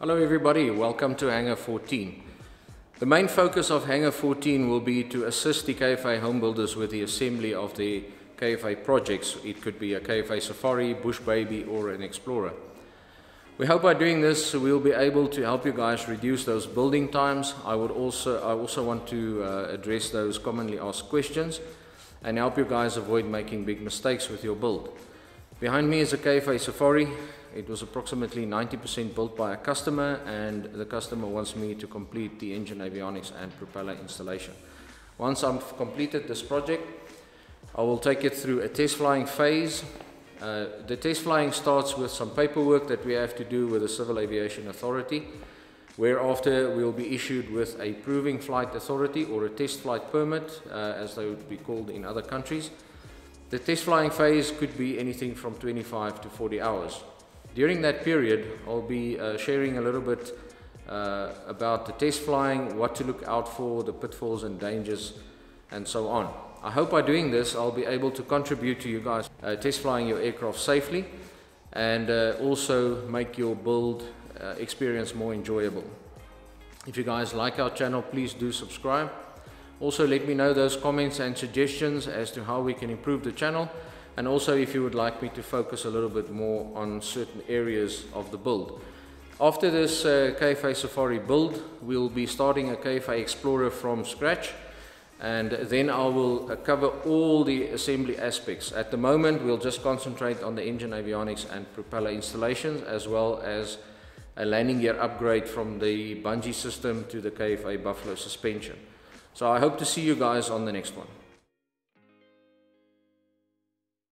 Hello everybody, welcome to Hangar 14. The main focus of Hangar 14 will be to assist the KFA home builders with the assembly of the KFA projects. It could be a KFA Safari, Bush Baby or an Explorer. We hope by doing this we'll be able to help you guys reduce those building times. I would also I also want to uh, address those commonly asked questions and help you guys avoid making big mistakes with your build. Behind me is a KFA Safari. It was approximately 90% built by a customer and the customer wants me to complete the engine avionics and propeller installation. Once I've completed this project, I will take it through a test flying phase. Uh, the test flying starts with some paperwork that we have to do with the Civil Aviation Authority, whereafter we'll be issued with a proving flight authority or a test flight permit, uh, as they would be called in other countries. The test flying phase could be anything from 25 to 40 hours. During that period, I'll be uh, sharing a little bit uh, about the test flying, what to look out for, the pitfalls and dangers, and so on. I hope by doing this, I'll be able to contribute to you guys uh, test flying your aircraft safely and uh, also make your build uh, experience more enjoyable. If you guys like our channel, please do subscribe. Also let me know those comments and suggestions as to how we can improve the channel and also if you would like me to focus a little bit more on certain areas of the build. After this uh, KFA Safari build, we'll be starting a KFA Explorer from scratch and then I will uh, cover all the assembly aspects. At the moment, we'll just concentrate on the engine avionics and propeller installations as well as a landing gear upgrade from the bungee system to the KFA Buffalo suspension. So I hope to see you guys on the next one.